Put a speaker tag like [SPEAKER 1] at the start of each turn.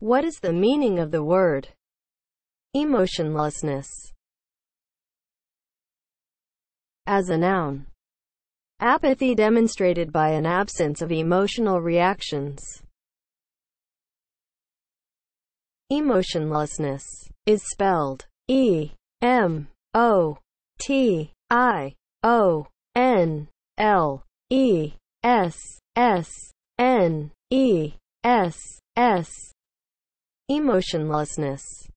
[SPEAKER 1] What is the meaning of the word emotionlessness as a noun? Apathy demonstrated by an absence of emotional reactions. Emotionlessness is spelled E M O T I O N L E S S N E S S Emotionlessness